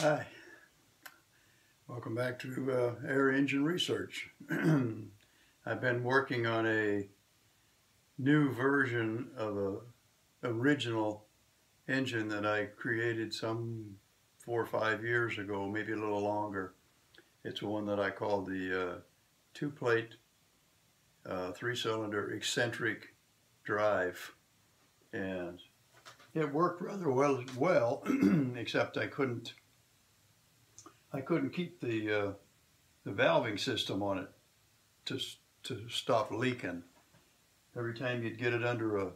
Hi. Welcome back to uh, Air Engine Research. I've been working on a new version of a original engine that I created some four or five years ago, maybe a little longer. It's one that I call the uh, two-plate uh, three-cylinder eccentric drive. And it worked rather well, well except I couldn't I couldn't keep the uh, the valving system on it to to stop leaking. Every time you'd get it under a,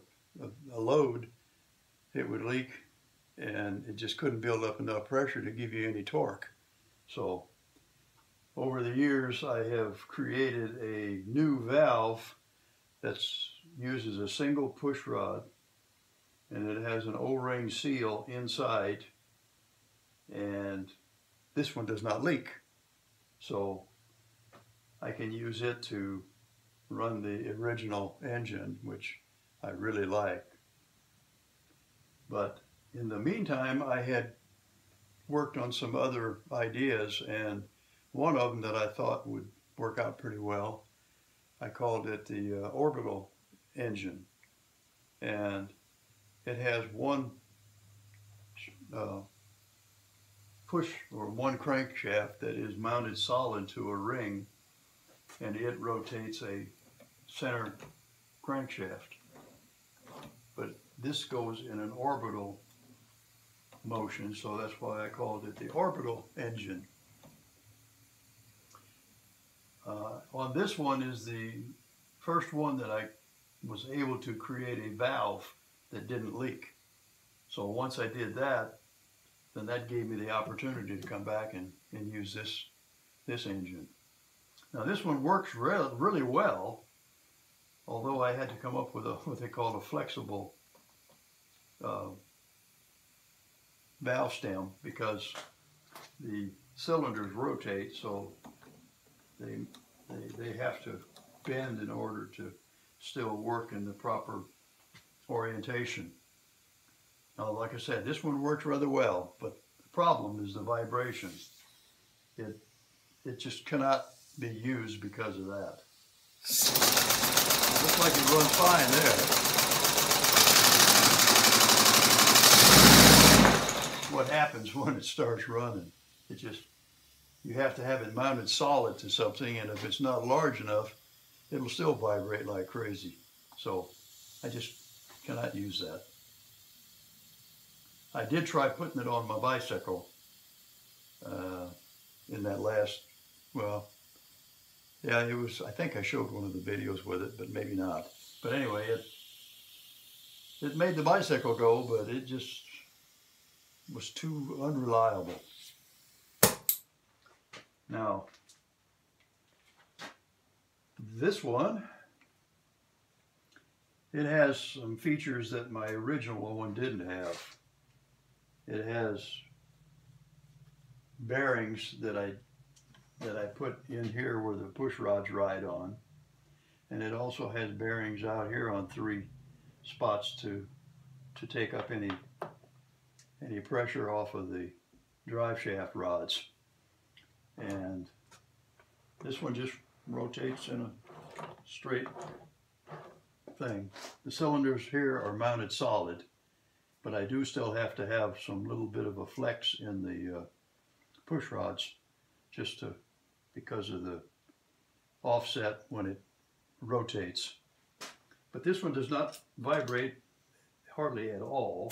a, a load, it would leak, and it just couldn't build up enough pressure to give you any torque. So over the years, I have created a new valve that uses a single push rod and it has an O-ring seal inside and this one does not leak. So I can use it to run the original engine, which I really like. But in the meantime, I had worked on some other ideas and one of them that I thought would work out pretty well, I called it the uh, orbital engine. And it has one uh, push or one crankshaft that is mounted solid to a ring and it rotates a center crankshaft. But this goes in an orbital motion, so that's why I called it the orbital engine. Uh, on this one is the first one that I was able to create a valve that didn't leak. So once I did that, then that gave me the opportunity to come back and, and use this, this engine. Now this one works re really well, although I had to come up with a, what they call a flexible uh, valve stem because the cylinders rotate, so they, they, they have to bend in order to still work in the proper orientation. Now, like I said, this one works rather well, but the problem is the vibration. It, it just cannot be used because of that. It looks like it runs fine there. What happens when it starts running? It just, you have to have it mounted solid to something, and if it's not large enough, it'll still vibrate like crazy. So I just cannot use that. I did try putting it on my bicycle uh, in that last, well, yeah, it was, I think I showed one of the videos with it, but maybe not. But anyway, it, it made the bicycle go, but it just was too unreliable. Now, this one, it has some features that my original one didn't have. It has bearings that I that I put in here where the push rods ride on. And it also has bearings out here on three spots to to take up any any pressure off of the drive shaft rods. And this one just rotates in a straight thing. The cylinders here are mounted solid but I do still have to have some little bit of a flex in the uh, push rods just to because of the offset when it rotates. But this one does not vibrate hardly at all.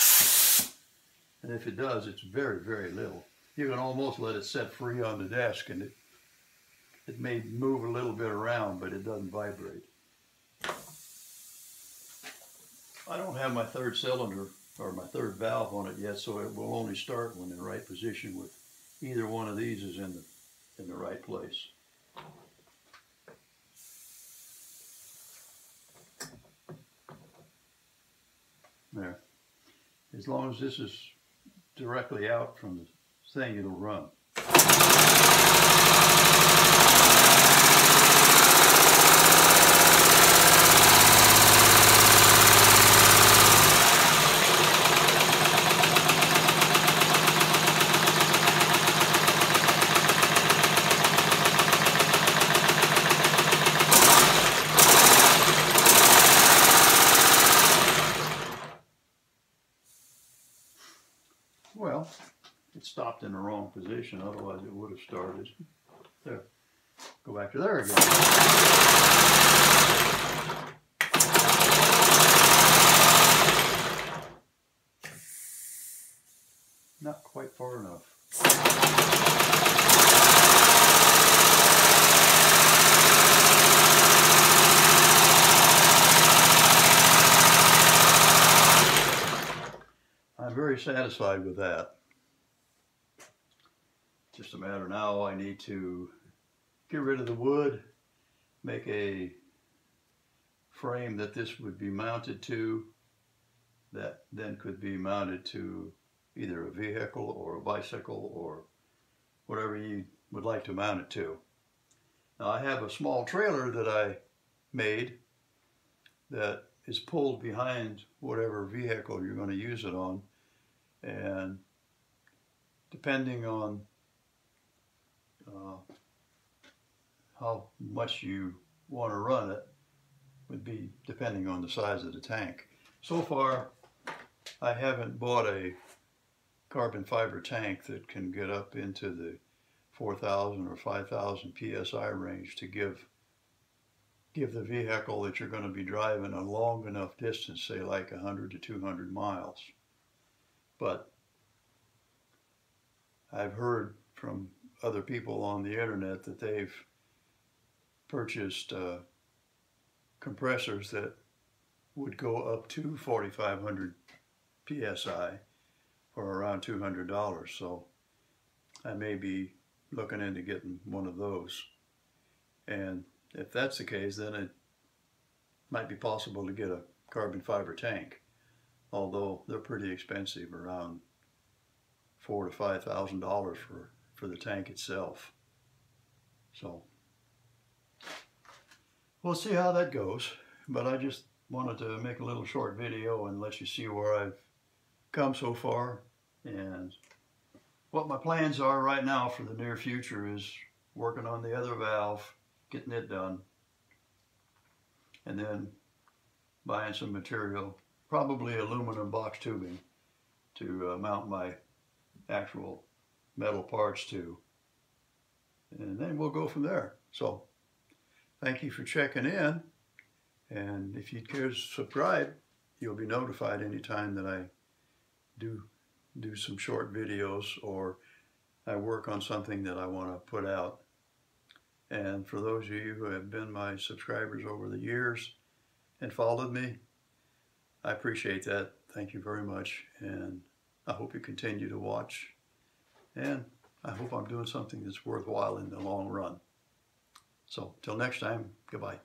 And if it does, it's very, very little. You can almost let it set free on the desk and it, it may move a little bit around, but it doesn't vibrate. I don't have my third cylinder or my third valve on it yet, so it will only start when in the right position with either one of these is in the in the right place. There. As long as this is directly out from the thing, it'll run. Well, it stopped in the wrong position, otherwise it would have started. There. Go back to there again. Not quite far enough. I'm very satisfied with that. Just a matter now, I need to get rid of the wood, make a frame that this would be mounted to, that then could be mounted to either a vehicle or a bicycle or whatever you would like to mount it to. Now I have a small trailer that I made that is pulled behind whatever vehicle you're going to use it on and depending on uh, how much you want to run it would be depending on the size of the tank. So far I haven't bought a carbon fiber tank that can get up into the 4,000 or 5,000 psi range to give give the vehicle that you're going to be driving a long enough distance, say like 100 to 200 miles. But I've heard from other people on the internet that they've purchased uh, compressors that would go up to 4,500 psi for around $200. So I may be looking into getting one of those. And if that's the case, then it might be possible to get a carbon fiber tank, although they're pretty expensive, around four to five thousand dollars for for the tank itself. So we'll see how that goes. But I just wanted to make a little short video and let you see where I've come so far and what my plans are right now for the near future is working on the other valve getting it done, and then buying some material, probably aluminum box tubing, to uh, mount my actual metal parts to. And then we'll go from there. So, thank you for checking in. And if you'd care to subscribe, you'll be notified anytime that I do do some short videos or I work on something that I want to put out. And for those of you who have been my subscribers over the years and followed me, I appreciate that. Thank you very much. And I hope you continue to watch. And I hope I'm doing something that's worthwhile in the long run. So, till next time, goodbye.